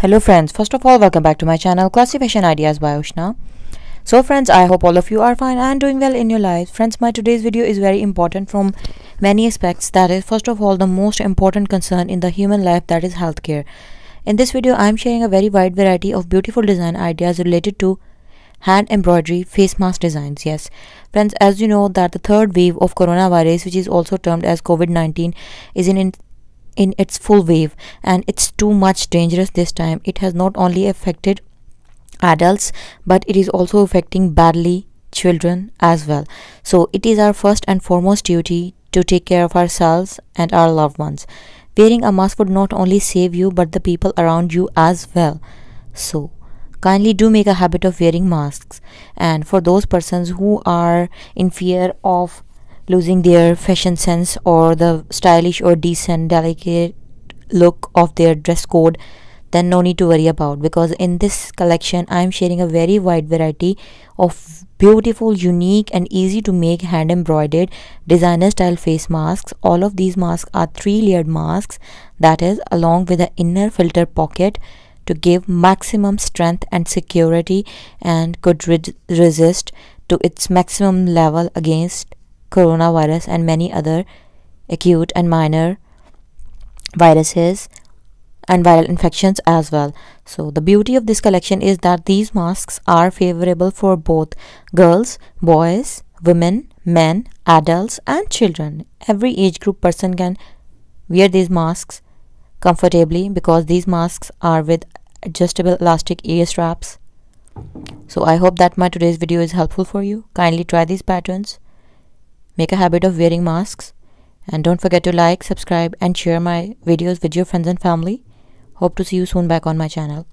Hello friends, first of all welcome back to my channel Classy Fashion Ideas by Ushna. So friends, I hope all of you are fine and doing well in your lives. Friends, my today's video is very important from many aspects. That is first of all the most important concern in the human life that is healthcare. In this video, I am sharing a very wide variety of beautiful design ideas related to hand embroidery face mask designs yes friends as you know that the third wave of coronavirus which is also termed as covid-19 is in in its full wave and it's too much dangerous this time. It has not only affected adults but it is also affecting badly children as well. So it is our first and foremost duty to take care of ourselves and our loved ones. Wearing a mask would not only save you but the people around you as well. So kindly do make a habit of wearing masks. And for those persons who are in fear of losing their fashion sense or the stylish or decent delicate look of their dress code then no need to worry about. Because in this collection i am sharing a very wide variety of beautiful unique and easy to make hand embroidered designer style face masks. All of these masks are three layered masks that is along with an inner filter pocket to give maximum strength and security and could re resist to its maximum level against coronavirus and many other acute and minor viruses and viral infections as well. So the beauty of this collection is that these masks are favorable for both girls, boys, women, men, adults and children. Every age group person can wear these masks comfortably because these masks are with adjustable elastic ear straps. So I hope that my today's video is helpful for you. Kindly try these patterns Make a habit of wearing masks. And don't forget to like, subscribe and share my videos with your friends and family. Hope to see you soon back on my channel.